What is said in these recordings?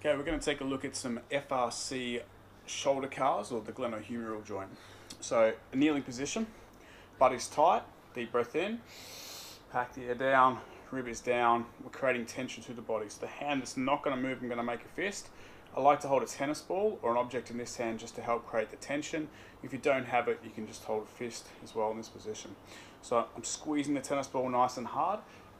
Okay, we're going to take a look at some FRC shoulder CARs or the glenohumeral joint. So, a kneeling position, butt is tight, deep breath in, pack the air down, rib is down, we're creating tension through the body. So the hand that's not going to move, I'm going to make a fist. I like to hold a tennis ball or an object in this hand just to help create the tension. If you don't have it, you can just hold a fist as well in this position. So I'm squeezing the tennis ball nice and hard,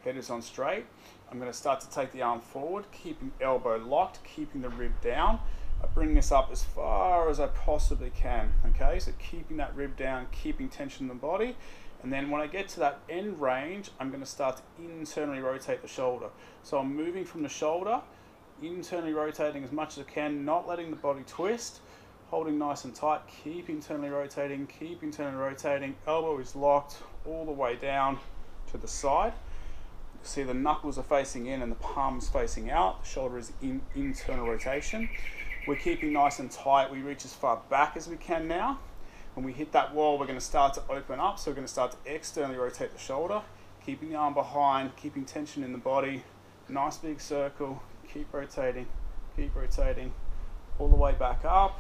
head is on straight. I'm going to start to take the arm forward, keeping elbow locked, keeping the rib down. I bring this up as far as I possibly can, okay? So keeping that rib down, keeping tension in the body. And then when I get to that end range, I'm going to start to internally rotate the shoulder. So I'm moving from the shoulder, internally rotating as much as I can, not letting the body twist, holding nice and tight, keep internally rotating, keep internally rotating. Elbow is locked all the way down to the side see the knuckles are facing in and the palms facing out. The shoulder is in internal rotation. We're keeping nice and tight. We reach as far back as we can now. When we hit that wall, we're going to start to open up. So we're going to start to externally rotate the shoulder, keeping the arm behind, keeping tension in the body. Nice big circle. Keep rotating, keep rotating. All the way back up,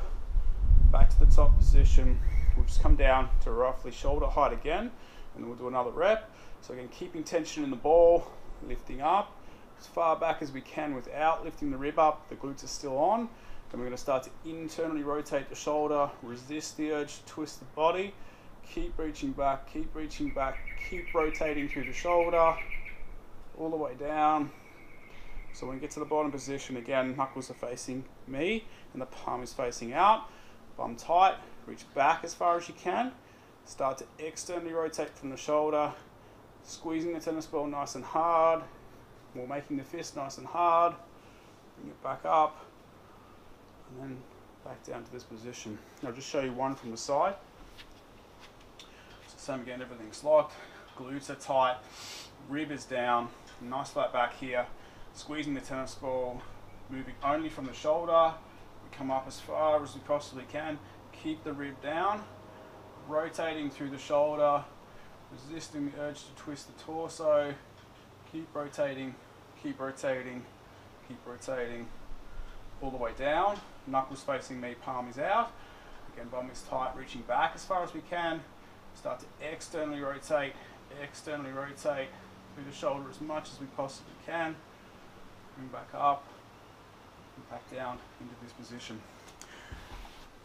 back to the top position. We'll just come down to roughly shoulder height again, and we'll do another rep. So again, keeping tension in the ball, lifting up as far back as we can without lifting the rib up. The glutes are still on. Then we're going to start to internally rotate the shoulder, resist the urge to twist the body. Keep reaching back, keep reaching back, keep rotating through the shoulder, all the way down. So when we get to the bottom position, again, knuckles are facing me and the palm is facing out. Bum tight, reach back as far as you can. Start to externally rotate from the shoulder, squeezing the tennis ball nice and hard, while making the fist nice and hard. Bring it back up, and then back down to this position. I'll just show you one from the side. So same again, everything's locked, glutes are tight, rib is down, nice flat back here, squeezing the tennis ball, moving only from the shoulder, we come up as far as we possibly can, keep the rib down, rotating through the shoulder, resisting the urge to twist the torso. Keep rotating, keep rotating, keep rotating. All the way down. Knuckles facing me, palm is out. Again, bum is tight, reaching back as far as we can. Start to externally rotate, externally rotate through the shoulder as much as we possibly can. Bring back up and back down into this position.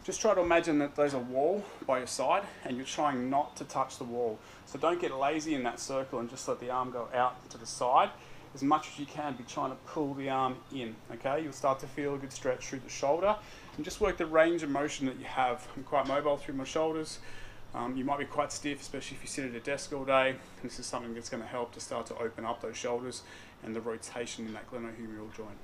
Just try to imagine that there's a wall by your side and you're trying not to touch the wall. So don't get lazy in that circle and just let the arm go out to the side. As much as you can, be trying to pull the arm in, okay? You'll start to feel a good stretch through the shoulder and just work the range of motion that you have. I'm quite mobile through my shoulders. Um, you might be quite stiff, especially if you sit at a desk all day. This is something that's going to help to start to open up those shoulders and the rotation in that glenohumeral joint.